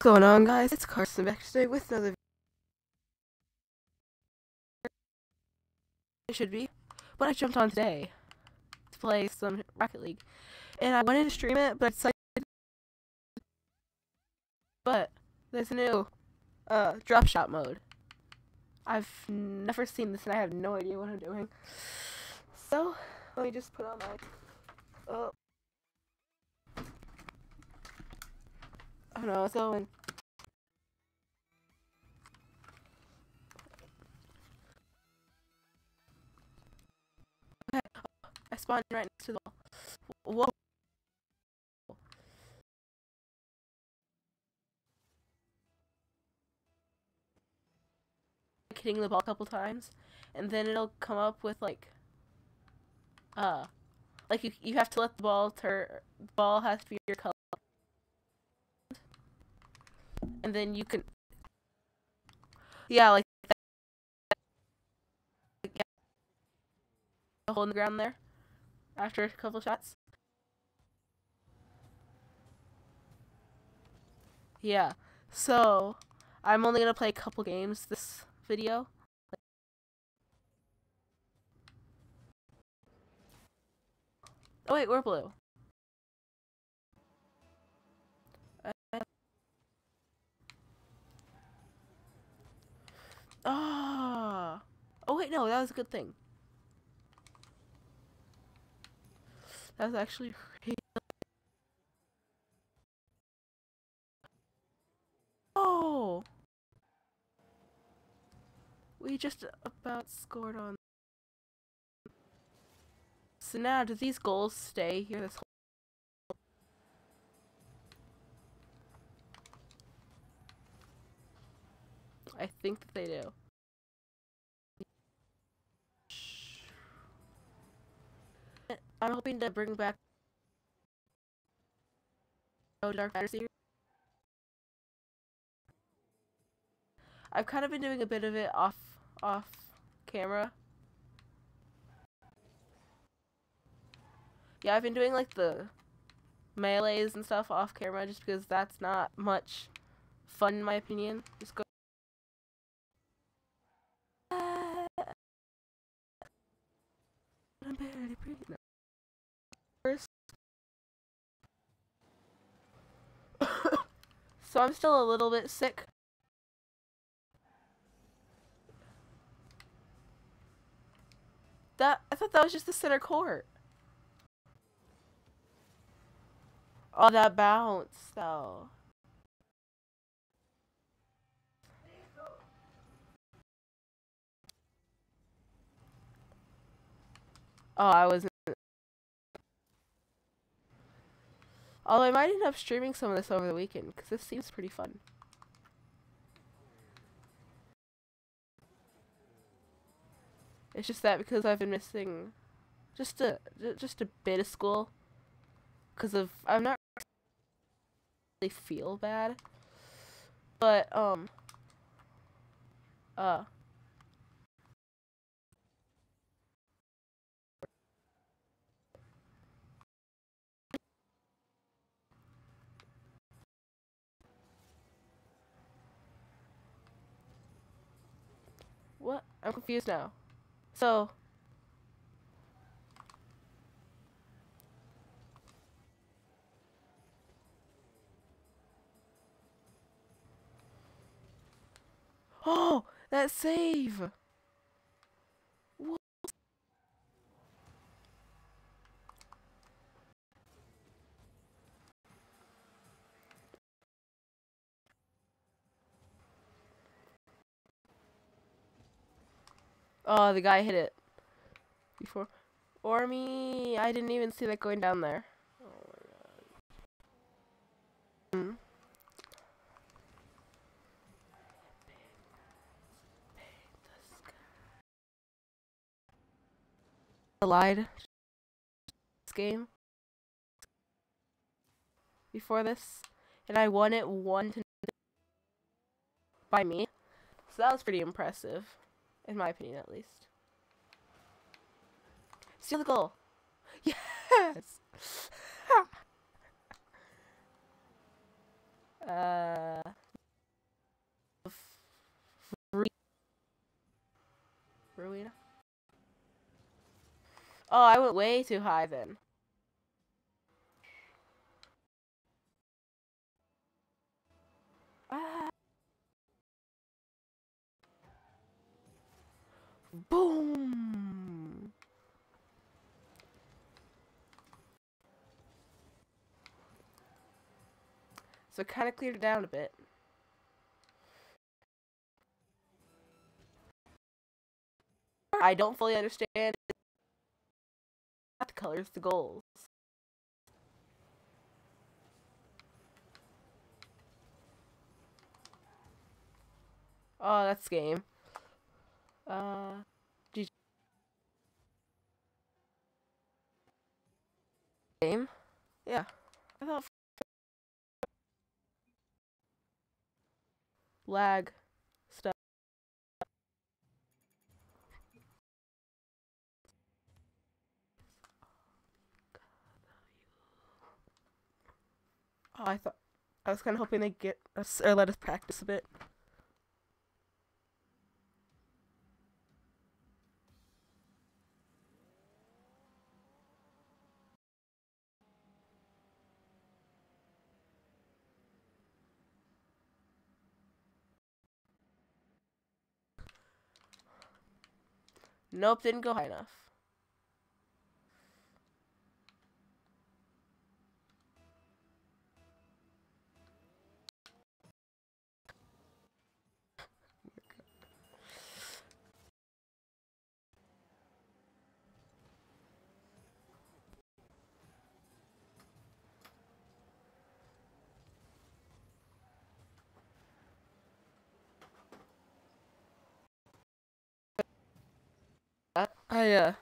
going on guys? It's Carson back today with another video. It should be. But I jumped on today to play some Rocket League. And I wanted to stream it, but I decided But there's a new uh drop shot mode. I've never seen this and I have no idea what I'm doing. So let me just put on my oh Oh no, it's going. I spawned right next to the wall. Whoa. Hitting the ball a couple times, and then it'll come up with like, uh, like you you have to let the ball turn. The ball has to be your color and then you can yeah like that. yeah a hole in the ground there after a couple shots yeah so I'm only gonna play a couple games this video oh wait we're blue Ah. Oh. oh wait, no, that was a good thing. That was actually Oh. We just about scored on. So now, do these goals stay here this whole I think that they do. I'm hoping to bring back Oh Dark series. I've kind of been doing a bit of it off off camera. Yeah, I've been doing like the melees and stuff off camera just because that's not much fun in my opinion. Just go I'm barely breathing. First. So I'm still a little bit sick. That I thought that was just the center court. Oh, that bounce though. Oh, I wasn't. Although I might end up streaming some of this over the weekend, because this seems pretty fun. It's just that because I've been missing just a just a bit of school because of I'm not really feel bad, but um uh What? I'm confused now. So... Oh! That save! Oh, the guy hit it before. Or me, I didn't even see that going down there. Oh my god. Hmm. I lied this game before this, and I won it one to by me. So that was pretty impressive. In my opinion, at least. Steal the goal! Yes! uh... Ruina? Oh, I went way too high then. Boom. So it kind of cleared it down a bit. I don't fully understand the colors, the goals. Oh, that's game. Uh, Game? Yeah. I thought lag stuff. Oh, I thought I was kind of hoping they'd get us or let us practice a bit. Nope, didn't go high enough. I, uh...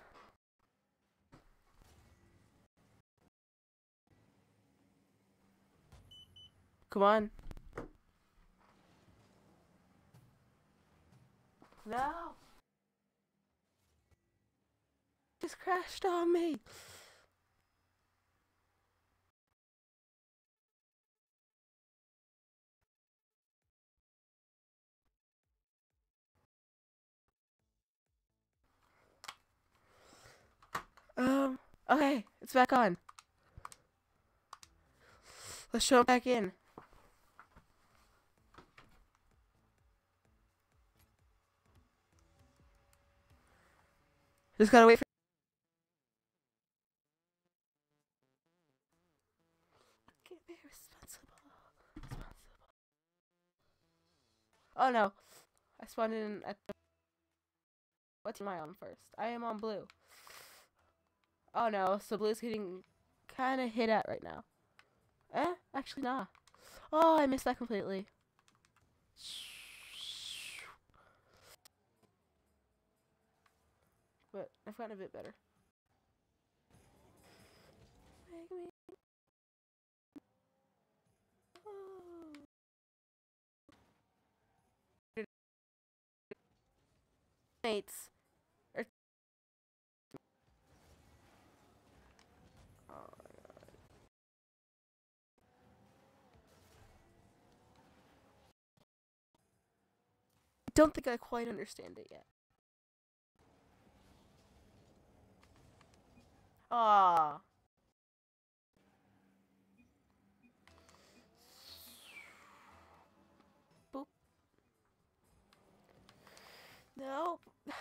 Come on. No! Just crashed on me! Okay, it's back on. Let's show it back in. Just gotta wait for responsible. Responsible. Oh no. I spawned in at the What team on first? I am on blue. Oh no, so blue's getting kind of hit at right now. Eh? Actually, nah. Oh, I missed that completely. But I've gotten a bit better. Mates. Don't think I quite understand it yet. Ah. Boop. Nope.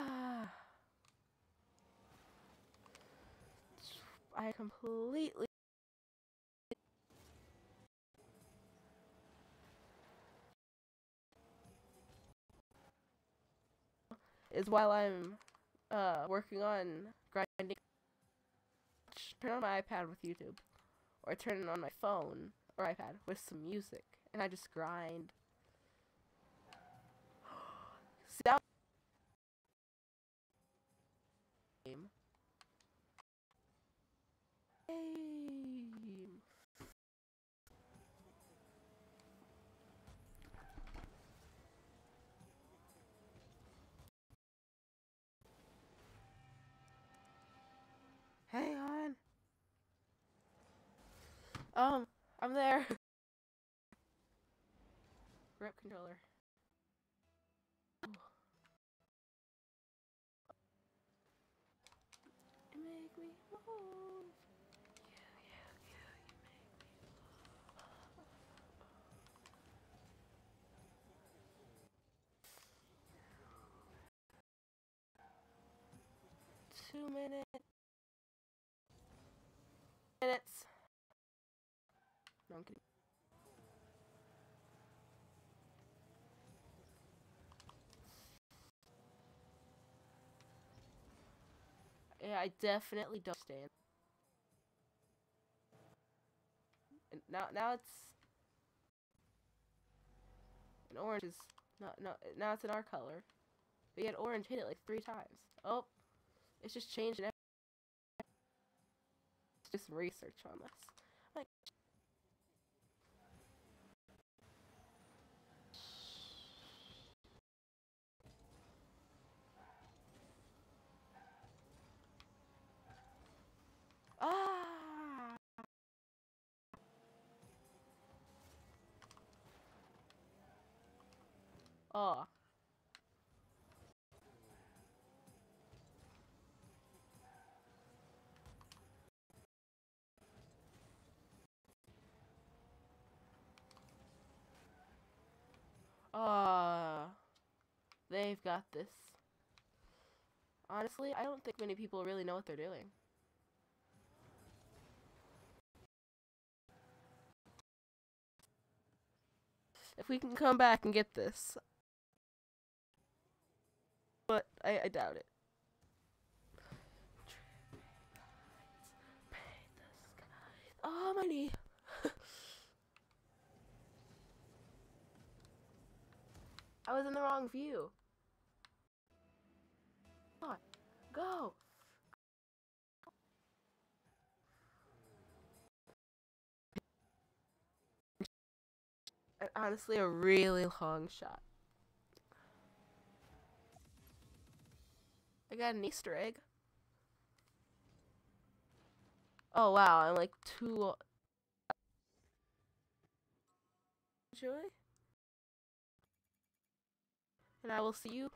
ah. I completely is while I'm uh, working on grinding. Turn on my iPad with YouTube, or turn it on my phone or iPad with some music, and I just grind. That game. Um, I'm there. Rep controller. move. You, you, you, you make me Two minutes. Minutes. No, I'm kidding. Yeah, I definitely don't stand. And now, now it's an orange is not no. Now it's in our color. We had orange hit it like three times. Oh, it's just changing. some research on this. Oh. Ah. They've got this. Honestly, I don't think many people really know what they're doing. If we can come back and get this. But I, I doubt it. Oh, my knee. I was in the wrong view. Come on, go. Honestly, a really long shot. Got an Easter egg. Oh wow, I'm like two. Joy? And I will see you